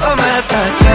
Oh, my touch.